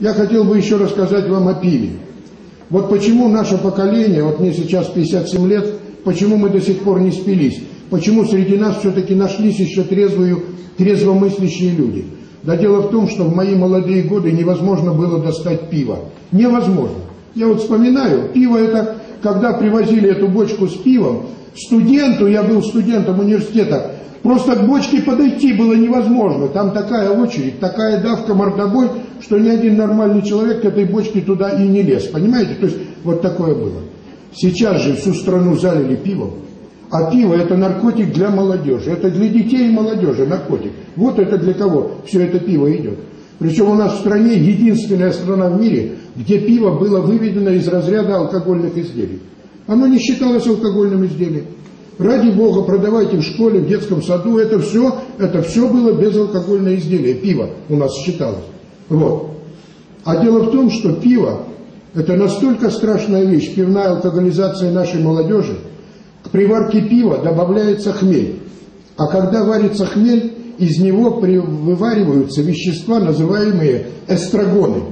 Я хотел бы еще рассказать вам о пиве. Вот почему наше поколение, вот мне сейчас 57 лет, почему мы до сих пор не спились? Почему среди нас все-таки нашлись еще трезвую, трезвомыслящие люди? Да дело в том, что в мои молодые годы невозможно было достать пиво. Невозможно. Я вот вспоминаю, пиво это, когда привозили эту бочку с пивом, студенту, я был студентом университета, просто к бочке подойти было невозможно. Там такая очередь, такая давка мордобой, что ни один нормальный человек к этой бочке туда и не лез. Понимаете? То есть вот такое было. Сейчас же всю страну залили пивом. А пиво это наркотик для молодежи. Это для детей и молодежи наркотик. Вот это для кого все это пиво идет. Причем у нас в стране единственная страна в мире, где пиво было выведено из разряда алкогольных изделий. Оно не считалось алкогольным изделием. Ради Бога, продавайте в школе, в детском саду. Это все, это все было безалкогольное изделие. Пиво у нас считалось. Вот. А дело в том, что пиво – это настолько страшная вещь, пивная алкоголизация нашей молодежи. К приварке пива добавляется хмель. А когда варится хмель, из него вывариваются вещества, называемые эстрагоны.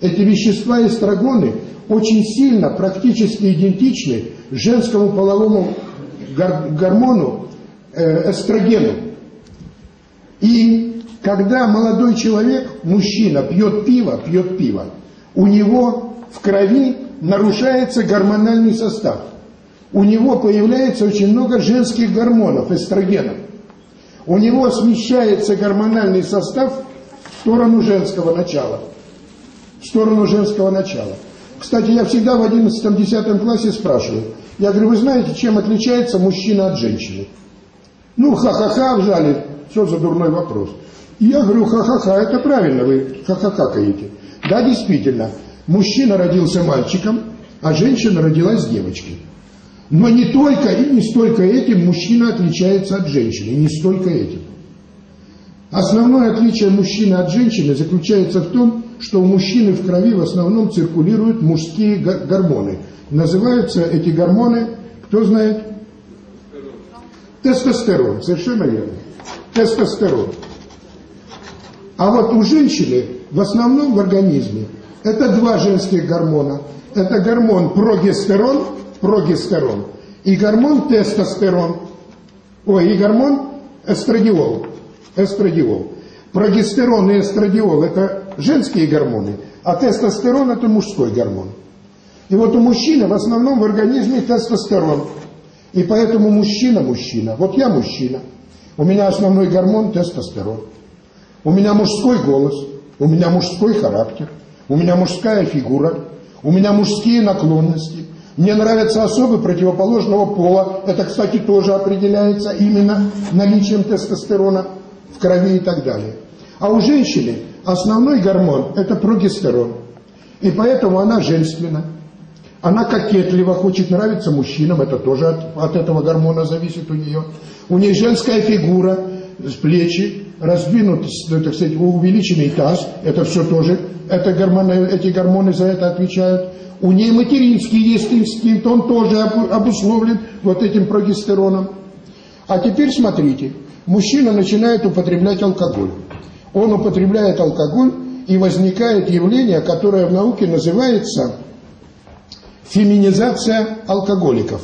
Эти вещества эстрагоны очень сильно, практически идентичны женскому половому гормону э, эстрогену. И когда молодой человек, мужчина, пьет пиво, пьет пиво, у него в крови нарушается гормональный состав. У него появляется очень много женских гормонов, эстрогенов. У него смещается гормональный состав в сторону женского начала. В сторону женского начала. Кстати, я всегда в 11-10 классе спрашиваю. Я говорю, вы знаете, чем отличается мужчина от женщины? Ну, ха-ха-ха, вжали. Что за дурной вопрос? Я говорю, ха-ха-ха, это правильно, вы ха-ха-какаете. Да, действительно, мужчина родился мальчиком, а женщина родилась девочкой. Но не только и не столько этим мужчина отличается от женщины, не столько этим. Основное отличие мужчины от женщины заключается в том, что у мужчины в крови в основном циркулируют мужские гормоны. Называются эти гормоны, кто знает? Тестостерон, совершенно верно. Тестостерон. А вот у женщины в основном в организме это два женских гормона. Это гормон прогестерон, прогестерон и гормон тестостерон. Ой, и гормон эстрадиол. Эстрадиол. Прогестерон и эстрадиол – это женские гормоны, а тестостерон – это мужской гормон. И вот у мужчины в основном в организме тестостерон. И поэтому мужчина – мужчина. Вот я мужчина. У меня основной гормон – тестостерон. У меня мужской голос, у меня мужской характер, у меня мужская фигура, у меня мужские наклонности. Мне нравятся особы противоположного пола. Это, кстати, тоже определяется именно наличием тестостерона в крови и так далее. А у женщины основной гормон – это прогестерон. И поэтому она женственна. Она кокетлива, хочет нравиться мужчинам, это тоже от, от этого гормона зависит у нее. У нее женская фигура, плечи, раздвинут, так сказать, увеличенный таз, это все тоже, это гормоны, эти гормоны за это отвечают. У нее материнский есть инстинкт, он тоже обусловлен вот этим прогестероном. А теперь смотрите, мужчина начинает употреблять алкоголь. Он употребляет алкоголь, и возникает явление, которое в науке называется феминизация алкоголиков.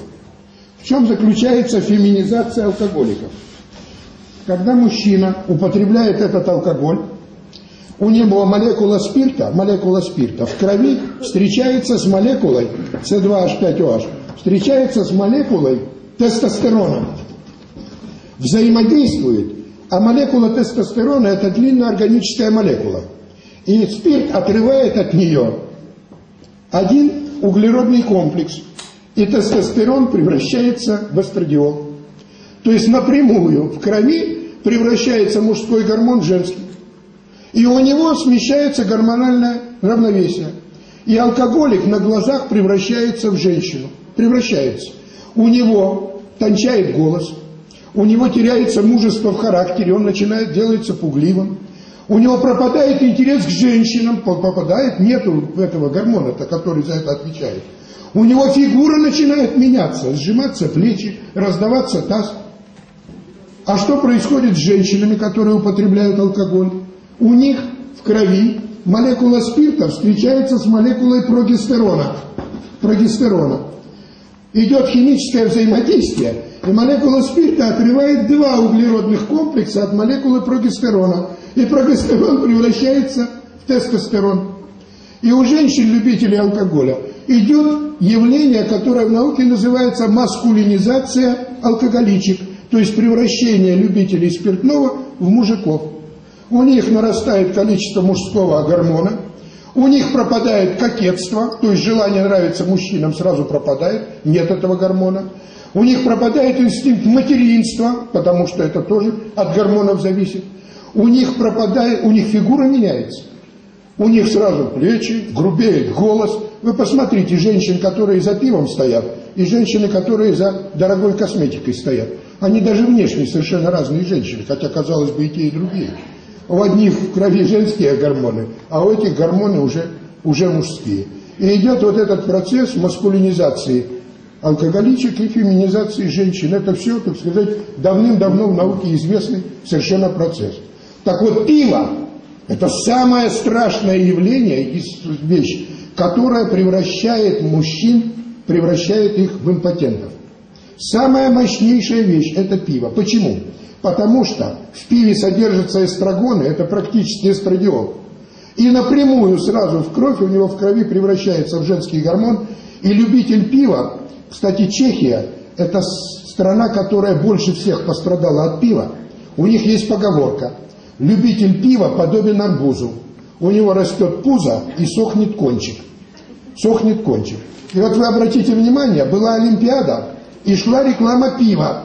В чем заключается феминизация алкоголиков? Когда мужчина употребляет этот алкоголь, у него молекула спирта, молекула спирта в крови встречается с молекулой C2H5OH, встречается с молекулой тестостерона, взаимодействует, а молекула тестостерона это длинная органическая молекула. И спирт отрывает от нее один углеродный комплекс, и тестостерон превращается в эстрадиол. То есть напрямую в крови превращается мужской гормон в женский. И у него смещается гормональное равновесие. И алкоголик на глазах превращается в женщину. Превращается. У него тончает голос, у него теряется мужество в характере, он начинает делаться пугливым. У него пропадает интерес к женщинам, пропадает, нету этого гормона, который за это отвечает. У него фигура начинает меняться, сжиматься плечи, раздаваться таз. А что происходит с женщинами, которые употребляют алкоголь? У них в крови молекула спирта встречается с молекулой прогестерона. Прогестерона. Идет химическое взаимодействие, и молекула спирта отрывает два углеродных комплекса от молекулы прогестерона. И прогестерон превращается в тестостерон. И у женщин-любителей алкоголя идет явление, которое в науке называется маскулинизация алкоголичек, то есть превращение любителей спиртного в мужиков. У них нарастает количество мужского гормона, у них пропадает кокетство, то есть желание нравиться мужчинам сразу пропадает, нет этого гормона. У них пропадает инстинкт материнства, потому что это тоже от гормонов зависит. У них пропадает, у них фигура меняется. У них сразу плечи, грубеет голос. Вы посмотрите, женщин, которые за пивом стоят, и женщины, которые за дорогой косметикой стоят. Они даже внешне совершенно разные женщины, хотя, казалось бы, и те, и другие. У одних в крови женские гормоны, а у этих гормоны уже, уже мужские. И идет вот этот процесс маскулинизации алкоголичек и феминизации женщин. Это все, так сказать, давным-давно в науке известный совершенно процесс. Так вот, пиво это самое страшное явление, вещь, которая превращает мужчин, превращает их в импотентов. Самая мощнейшая вещь – это пиво. Почему? Потому что в пиве содержатся эстрагоны, это практически эстрадиол. И напрямую сразу в кровь, у него в крови превращается в женский гормон. И любитель пива, кстати, Чехия, это страна, которая больше всех пострадала от пива. У них есть поговорка – Любитель пива подобен арбузу. У него растет пузо и сохнет кончик. Сохнет кончик. И вот вы обратите внимание, была Олимпиада, и шла реклама пива.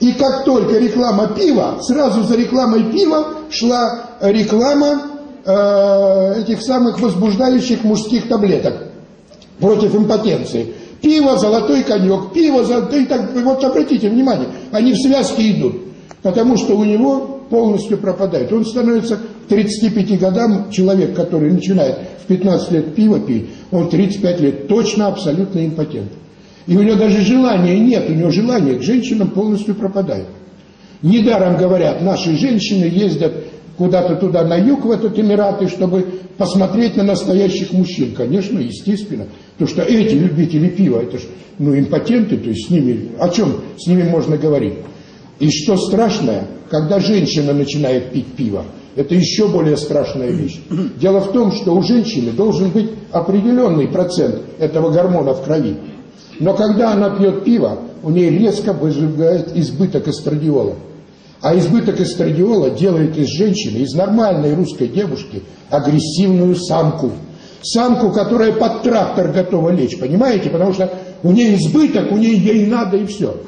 И как только реклама пива, сразу за рекламой пива шла реклама э, этих самых возбуждающих мужских таблеток против импотенции. Пиво, золотой конек, пиво, золотой, так, вот обратите внимание, они в связке идут, потому что у него полностью пропадает. Он становится к 35 годам, человек, который начинает в 15 лет пиво пить, он 35 лет точно абсолютно импотент. И у него даже желания нет, у него желание к женщинам полностью пропадает. Недаром говорят, наши женщины ездят куда-то туда на юг, в этот Эмираты, чтобы посмотреть на настоящих мужчин. Конечно, естественно. Потому что эти любители пива, это же ну, импотенты, то есть с ними, о чем с ними можно говорить? И что страшное, когда женщина начинает пить пиво, это еще более страшная вещь. Дело в том, что у женщины должен быть определенный процент этого гормона в крови. Но когда она пьет пиво, у нее резко возникает избыток эстрадиола. А избыток эстрадиола делает из женщины, из нормальной русской девушки, агрессивную самку. Самку, которая под трактор готова лечь, понимаете? Потому что у нее избыток, у нее ей надо и все.